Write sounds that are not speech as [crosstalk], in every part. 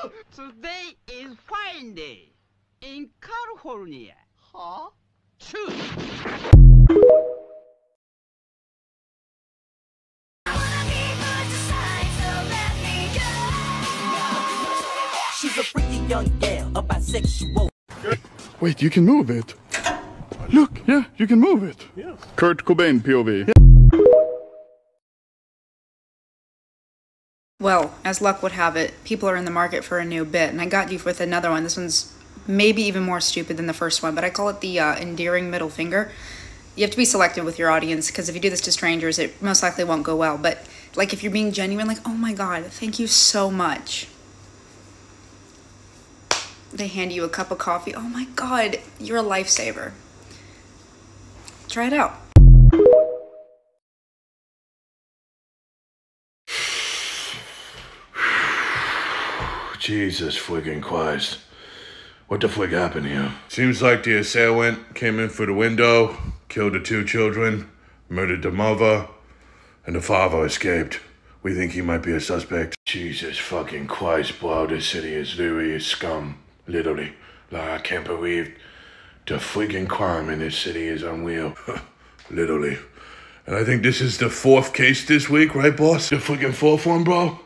[laughs] Today is fine day in California. Huh? Choose. She's a freaky young gal, a bisexual. Wait, you can move it. Look, yeah, you can move it. Yeah. Kurt Cobain POV. Well, as luck would have it, people are in the market for a new bit, and I got you with another one. This one's maybe even more stupid than the first one, but I call it the uh, endearing middle finger. You have to be selective with your audience because if you do this to strangers, it most likely won't go well. But like if you're being genuine, like, oh my god, thank you so much. They hand you a cup of coffee. Oh my god, you're a lifesaver. Try it out. Jesus friggin' Christ. What the frig happened here? Seems like the assailant came in through the window, killed the two children, murdered the mother, and the father escaped. We think he might be a suspect. Jesus fucking Christ, bro. This city is literally scum. Literally. Like, I can't believe the friggin' crime in this city is unreal. [laughs] Literally. And I think this is the fourth case this week, right, boss? The friggin' fourth one, bro?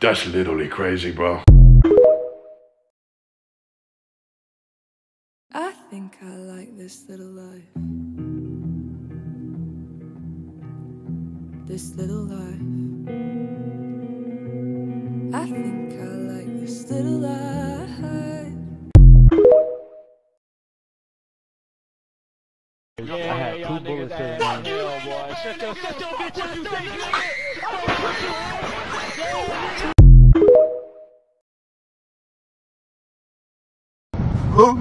That's literally crazy, bro. I think I like this little life. This little life. I think I like this little life. I had two bullets in my One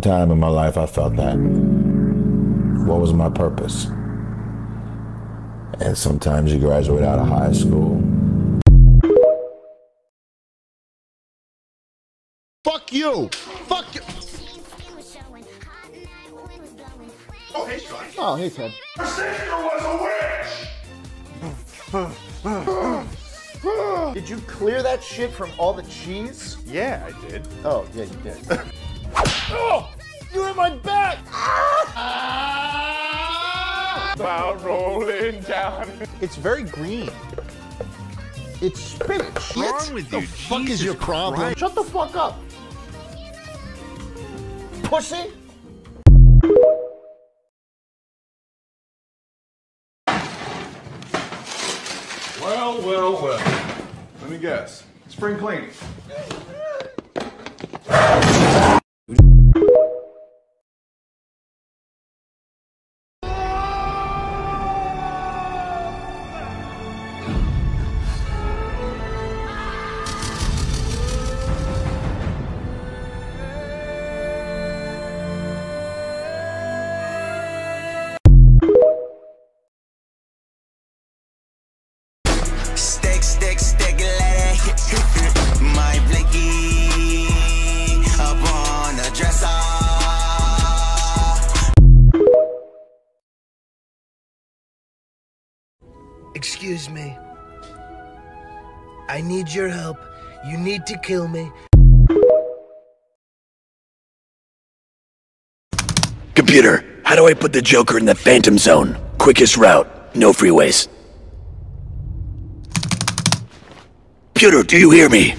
time in my life, I felt that. What was my purpose? And sometimes you graduate out of high school. Fuck you! Fuck you! Oh, hey, Sean. Oh, hey, Ted. Her sister was a witch! Did you clear that shit from all the cheese? Yeah, I did. Oh, yeah, you did. [laughs] oh! You hit my back! About rolling down. It's very green. It's spinach. What's wrong with you? The fuck is your problem? Christ. Shut the fuck up. Pussy. Well, well, well. Let me guess. Spring cleaning. Excuse me. I need your help. You need to kill me. Computer, how do I put the Joker in the Phantom Zone? Quickest route, no freeways. Computer, do you hear me?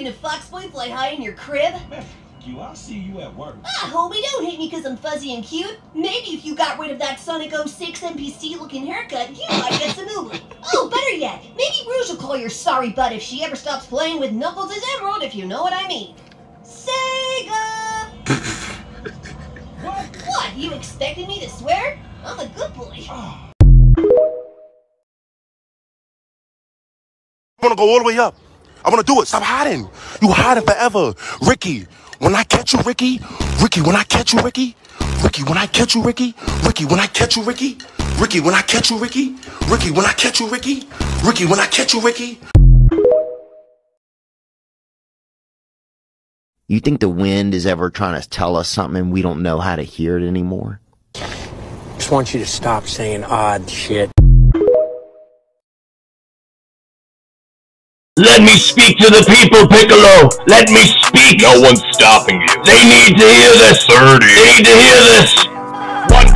Can a foxboy fly high in your crib? Man, you, I'll see you at work. Ah, homie, don't hate me because I'm fuzzy and cute. Maybe if you got rid of that Sonic 06 NPC-looking haircut, you might get some oobly. Oh, better yet, maybe Rouge will call your sorry butt if she ever stops playing with Knuckles' emerald, if you know what I mean. Sega! [laughs] what? What, you expected me to swear? I'm a good boy. I'm gonna go all the way up. I want to do it. Stop hiding. You hiding forever. Ricky, when I catch you, Ricky, Ricky, when I catch you, Ricky, Ricky, when I catch you, Ricky, Ricky, when I catch you, Ricky, Ricky, when I catch you, Ricky, Ricky, when I catch you, Ricky, Ricky, when I catch you, Ricky. You think the wind is ever trying to tell us something and we don't know how to hear it anymore? Just want you to stop saying odd shit. Let me speak to the people, Piccolo. Let me speak. No one's stopping you. They need to hear this. 30. They need to hear this.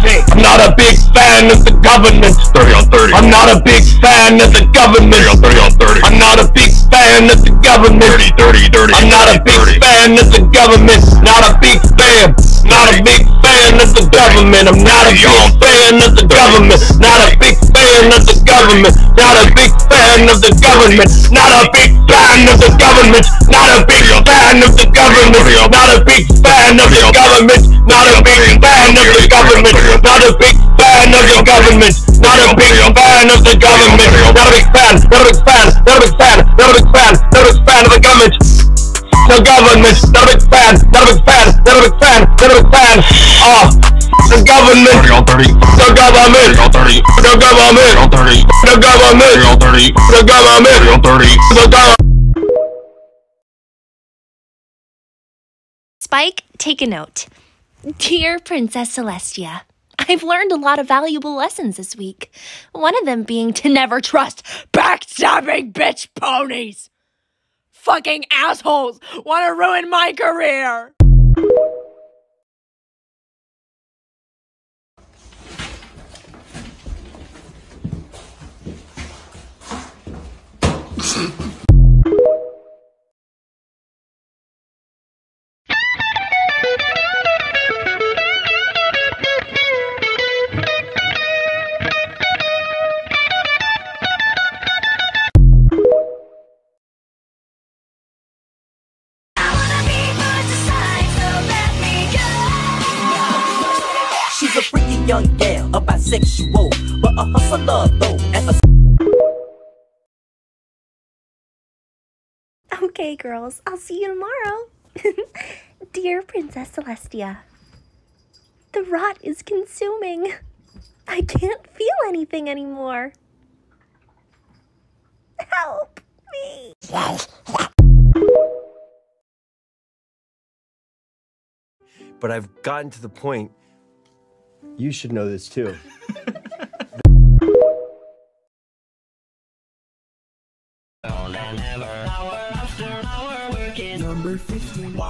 I'm not a big fan of the government. 30 on 30. I'm not a big fan of the government. 30 on 30 on 30. I'm not a big fan of the government. 30, 30, 30. I'm not a big fan of the government. Not a big fan. Not a big fan of the government. I'm not a big fan of the government. Not a big fan of the government. Not a big fan of the government. Not a big fan of the government. Not a big fan of the government. Not a big fan of the government. Not a big fan of the government. Not a big fan of the government. Not a big fan of the government. Not a big fan. Not a big fan. Not a big fan. Not a big fan. Not a big fan of the government. The government. Not a big fan. Not a big fan. Not a big fan. Not a big fan. Ah. The government. The government. The government. The government. The government. The government. The government. Spike, take a note. Dear Princess Celestia, I've learned a lot of valuable lessons this week. One of them being to never trust backstabbing bitch ponies. Fucking assholes want to ruin my career. Gal, a bisexual, but a hustler though, and a Okay, girls, I'll see you tomorrow. [laughs] Dear Princess Celestia, the rot is consuming. I can't feel anything anymore. Help me. But I've gotten to the point. You should know this too.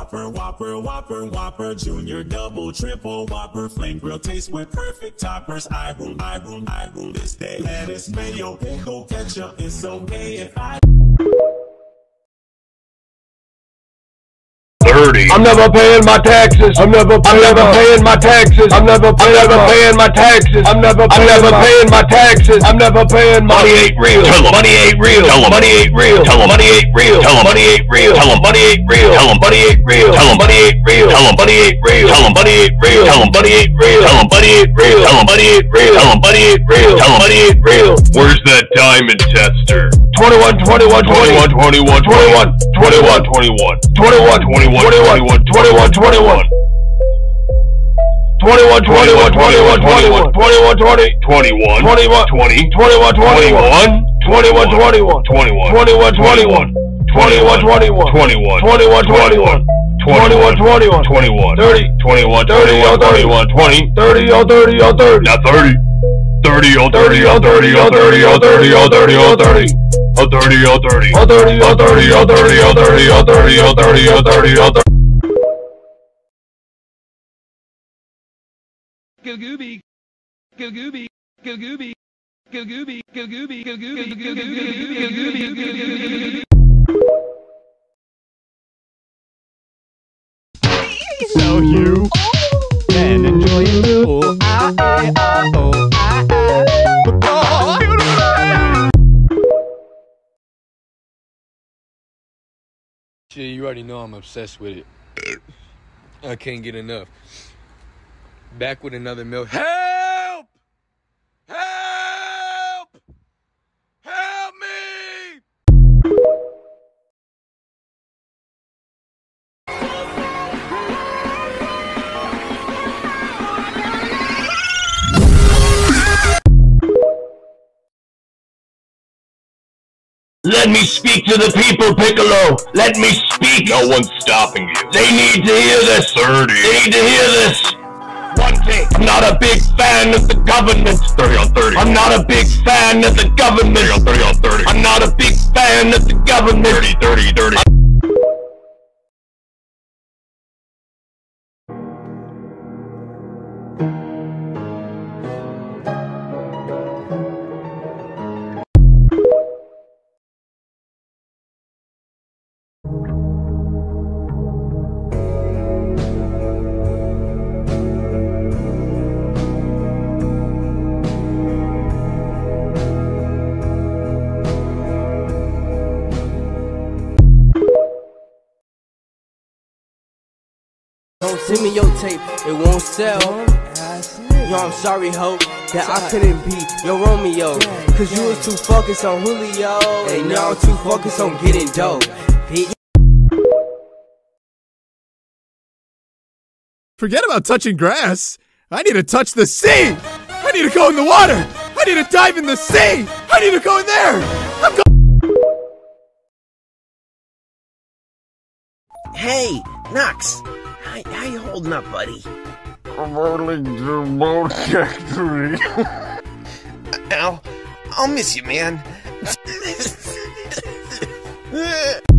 Whopper, Whopper, Whopper, Whopper, Junior, Double, Triple, Whopper, Flame Grill taste with perfect toppers. I rule, I rule, I rule this day. Lettuce, mayo, pickle, ketchup, it's okay if I. 30. I'm never paying my taxes. I'm never paying, I'm never paying my taxes. I'm never paying, I'm never paying my taxes. I'm never paying, I'm never paying my taxes. I'm never paying my money ain't real. Tell. Money ain't real. Tell. Money ain't real. Tell. Money ain't real. Tell. Money ain't real. Tell. Money ain't real. Tell. Money ain't real. Tell. Money ain't real. Tell. Money ain't real. Tell. Money ain't real. Tell. Money ain't real. Tell. Money ain't real. Tell. Money ain't real. Tell. Money ain't real. Tell. Money ain't real. Where's that diamond tester? 21, 21, 21, 21, 21, 21, 21, 21, 21, 21, 21, 21. 21, 21, 21, 21, 21, 20, 21, 21, 20, 21, 21, 21, 21, 21, 21, 21, 21, 21, 21, 21, 21, 21, 21, 21, 30, 21, 30, 31, 20, 30, 30, 30, now 30. 30, oh 30, oh 30, oh 30, oh 30, oh 30, oh 30. Oh 30, oh 30. Oh 30, oh 30, oh 30, oh 30, oh 30, oh 30, oh 30, oh 30. Gagooby. Gagooby. Gagooby. Gagooby. Gagooby. Gagooby. Gagooby. Gagooby. So you can enjoy it. Oh, You already know I'm obsessed with it. I can't get enough. Back with another milk. Help! Let me speak to the people, Piccolo. Let me speak. No one's stopping you. They need to hear this. 30. They need to hear this. One take. I'm not a big fan of the government. 30 on 30. I'm not a big fan of the government. 30 on 30 on 30. I'm not a big fan of the government. 30, 30, 30. Don't send me your tape, it won't sell. Yo, I'm sorry, ho, that I couldn't be your Romeo. Cause you was too focused on Julio. And now I'm too focused on getting dope. Bitch. Forget about touching grass. I need to touch the sea. I need to go in the water. I need to dive in the sea. I need to go in there. I'm go- Hey, Knox. How, how you holding up, buddy? I'm the boat factory. Al, I'll miss you, man. [laughs]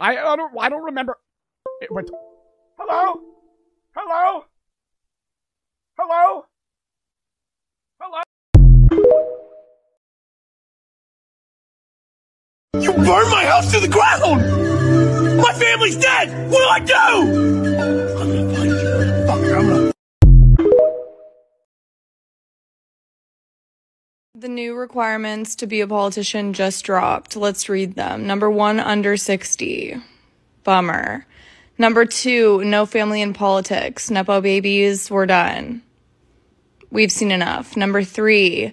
I, I don't I don't remember. It went. Hello, hello, hello, hello. You burned my house to the ground! My family's dead! What do I do? The new requirements to be a politician just dropped. Let's read them. Number one, under 60. Bummer. Number two, no family in politics. Nepo babies, we're done. We've seen enough. Number three,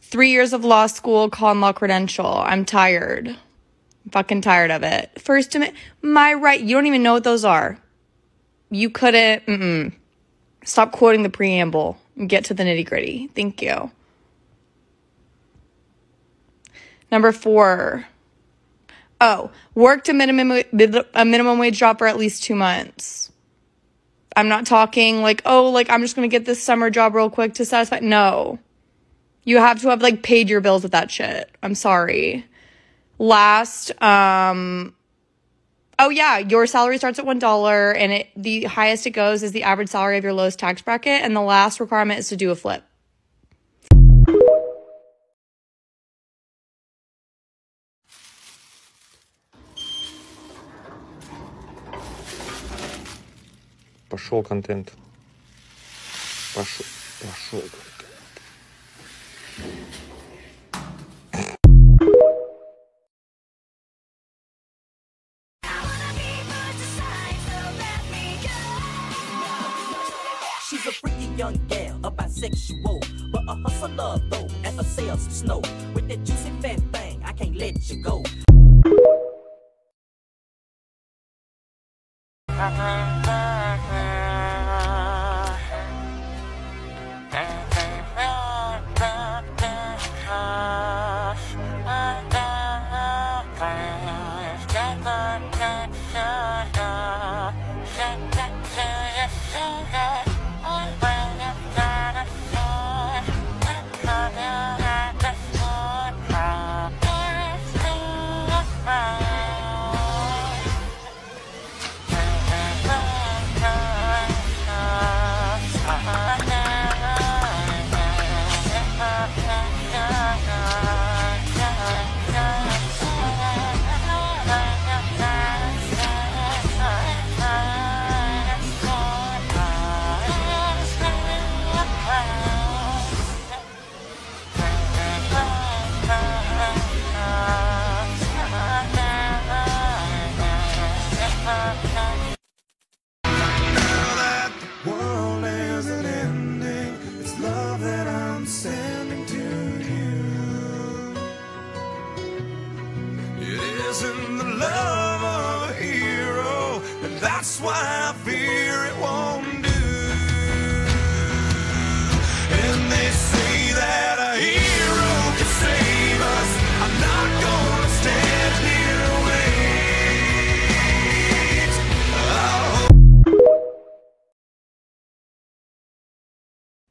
three years of law school, con law credential. I'm tired. I'm fucking tired of it. First Amendment, my right. You don't even know what those are. You couldn't, mm-mm. Stop quoting the preamble and get to the nitty gritty. Thank you. Number four. Oh, worked a minimum a minimum wage job for at least two months. I'm not talking like, oh, like I'm just gonna get this summer job real quick to satisfy. No. You have to have like paid your bills with that shit. I'm sorry. Last, um Oh yeah, your salary starts at one dollar and it the highest it goes is the average salary of your lowest tax bracket, and the last requirement is to do a flip. Пошел контент. Пошел. Пошел. World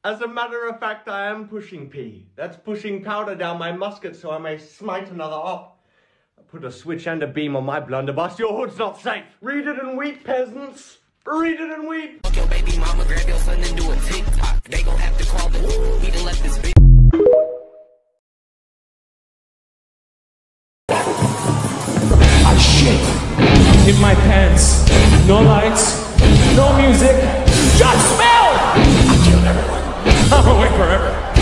As a matter of fact, I am pushing P. That's pushing powder down my musket so I may smite another op. I put a switch and a beam on my blunderbuss. Your hood's not safe. Read it and weep, peasants. Read it and weep. Fuck your baby mama, grab your son and do a TikTok. They gon' have to call the he done left this bitch. I shit. In my pants. No lights. No music. Forever.